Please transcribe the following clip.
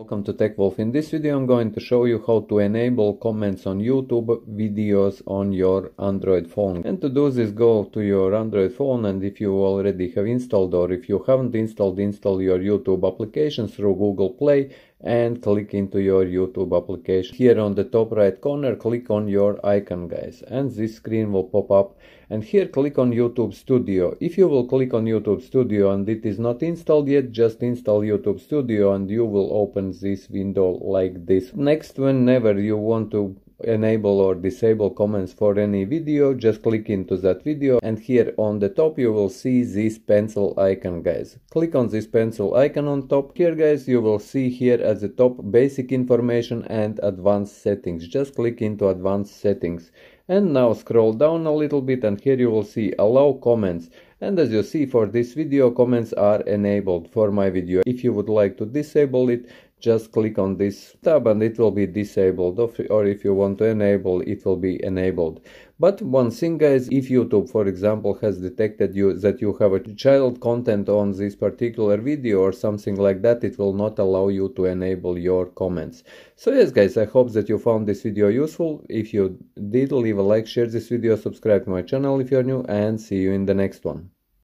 Welcome to TechWolf. In this video I'm going to show you how to enable comments on YouTube videos on your Android phone. And to do this go to your Android phone and if you already have installed or if you haven't installed install your YouTube application through Google Play and click into your YouTube application. Here on the top right corner, click on your icon guys and this screen will pop up and here click on YouTube Studio. If you will click on YouTube Studio and it is not installed yet, just install YouTube Studio and you will open this window like this. Next, whenever you want to enable or disable comments for any video just click into that video and here on the top you will see this pencil icon guys. Click on this pencil icon on top. Here guys you will see here at the top basic information and advanced settings. Just click into advanced settings and now scroll down a little bit and here you will see allow comments. And as you see for this video comments are enabled. For my video if you would like to disable it just click on this tab and it will be disabled. Or if you want to enable it will be enabled but one thing guys if youtube for example has detected you that you have a child content on this particular video or something like that it will not allow you to enable your comments. So yes guys i hope that you found this video useful. If you did leave a like share this video subscribe to my channel if you're new and see you in the next one